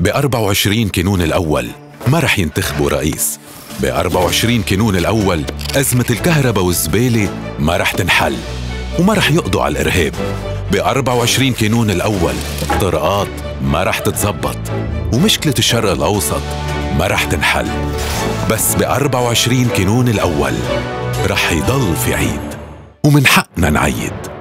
ب 24 كانون الأول ما رح ينتخبوا رئيس. ب 24 كانون الأول أزمة الكهرباء والزبالة ما رح تنحل وما رح يقضوا على الإرهاب. ب 24 كانون الأول طرقات ما رح تتزبط ومشكلة الشرق الأوسط ما رح تنحل. بس ب 24 كانون الأول رح يضل في عيد ومن حقنا نعيد.